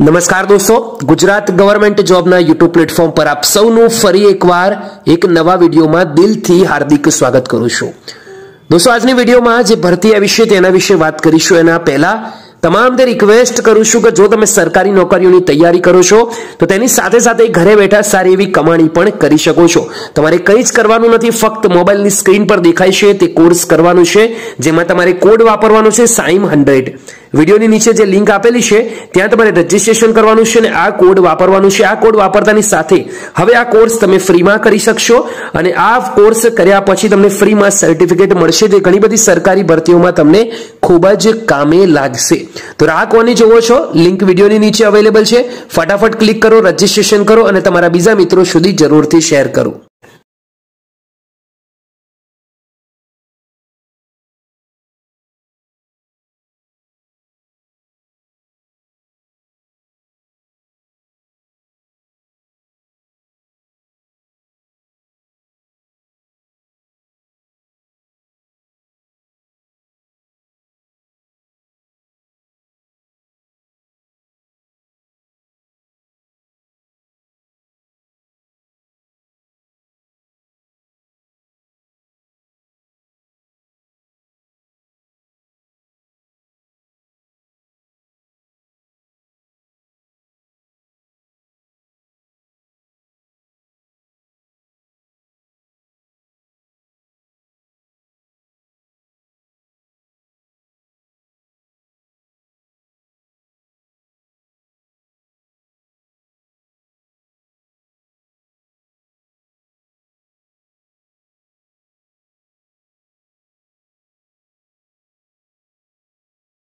નમસ્કાર દોસ્તો, ગુજરાત ગવર્મેન્ટ જોબના યુટ્યુબ પ્લેટફોર્મ પર આપ સૌનું ફરી એકવાર એક નવા વિડીયોમાં દિલથી હાર્દિક સ્વાગત કરું છું. દોસ્તો, આજની વિડીયોમાં જે ભરતી આવી છે તેના વિશે વાત કરીશું. એના પહેલા તમામને રિક્વેસ્ટ કરું છું કે જો તમે સરકારી નોકરીઓની તૈયારી કરો છો, તો તેની સાથે સાથે ઘરે બેઠા સારી એવી કમાણી પણ કરી શકો છો. તમારે કંઈ જ કરવાનું નથી, ફક્ત મોબાઈલની સ્ક્રીન પર દેખાય છે, તે કોર્સ કરવાનું છે, જેમાં તમારે કોડ વાપરવાનો છે સાઈમ હંડ્રેડ. વિડીયોની નીચે જે લિંક આપેલી છે, ત્યાં તમારે રજીસ્ટ્રેશન કરવાનું છે અને આ કોડ વાપરવાનું છે. આ કોડ વાપરતાની સાથે હવે આ કોર્સ તમે ફ્રીમાં કરી શકશો અને આ કોર્સ કર્યા પછી તમને ફ્રીમાં સર્ટિફિકેટ મળશે જે ઘણી બધી સરકારી ભરતીઓમાં તમને ખૂબ જ કામે લાગશે. તો રાહ કોની જોવો છો? લિંક વિડીયોની નીચે અવેલેબલ છે. ફટાફટ ક્લિક કરો, રજીસ્ટ્રેશન કરો અને તમારા બીજા મિત્રો સુધી જરૂરથી શેર કરો.